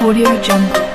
Audio Jungle.